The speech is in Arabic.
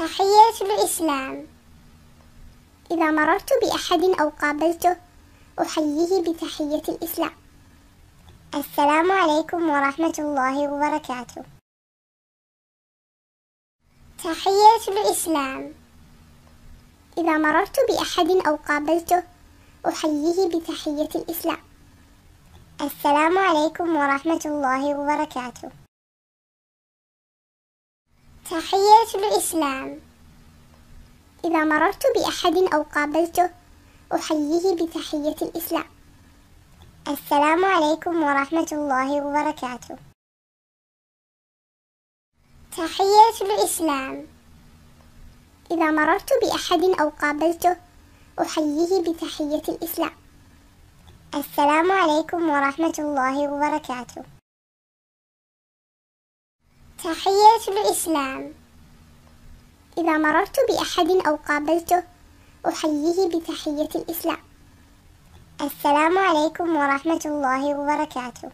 تحية الإسلام. إذا مررت بأحد أو قابلته أحييه بتحية الإسلام. السلام عليكم ورحمة الله وبركاته. تحية الإسلام. إذا مررت بأحد أو قابلته أحييه بتحية الإسلام. السلام عليكم ورحمة الله وبركاته. تحية الإسلام إذا مررت بأحد أو قابلته أحييه بتحية الإسلام. السلام عليكم ورحمة الله وبركاته. تحية الإسلام إذا مررت بأحد أو قابلته أحييه بتحية الإسلام. السلام عليكم ورحمة الله وبركاته. تحية الإسلام. إذا مررت بأحد أو قابلته أحييه بتحية الإسلام. السلام عليكم ورحمة الله وبركاته.